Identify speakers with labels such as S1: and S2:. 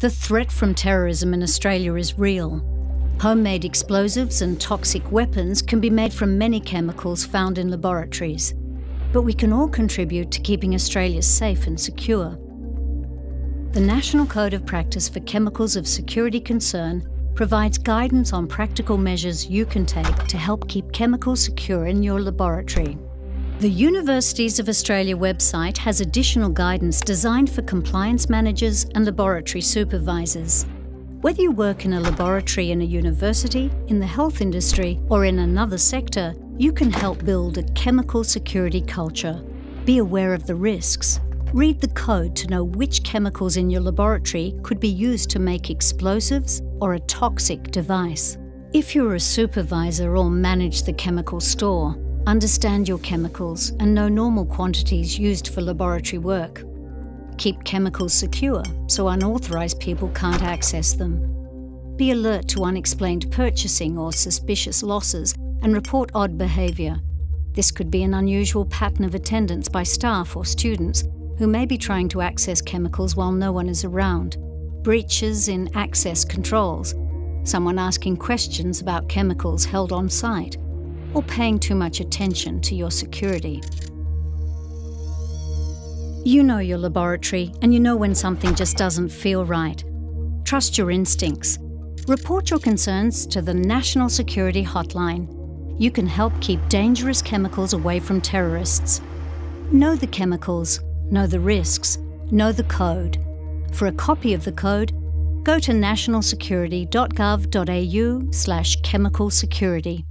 S1: The threat from terrorism in Australia is real. Homemade explosives and toxic weapons can be made from many chemicals found in laboratories. But we can all contribute to keeping Australia safe and secure. The National Code of Practice for Chemicals of Security Concern provides guidance on practical measures you can take to help keep chemicals secure in your laboratory. The Universities of Australia website has additional guidance designed for compliance managers and laboratory supervisors. Whether you work in a laboratory in a university, in the health industry, or in another sector, you can help build a chemical security culture. Be aware of the risks. Read the code to know which chemicals in your laboratory could be used to make explosives or a toxic device. If you're a supervisor or manage the chemical store, understand your chemicals and know normal quantities used for laboratory work. Keep chemicals secure so unauthorised people can't access them. Be alert to unexplained purchasing or suspicious losses and report odd behaviour. This could be an unusual pattern of attendance by staff or students who may be trying to access chemicals while no one is around, breaches in access controls, someone asking questions about chemicals held on site, or paying too much attention to your security. You know your laboratory and you know when something just doesn't feel right. Trust your instincts. Report your concerns to the National Security Hotline. You can help keep dangerous chemicals away from terrorists. Know the chemicals, know the risks, know the code. For a copy of the code, go to nationalsecurity.gov.au slash chemical security.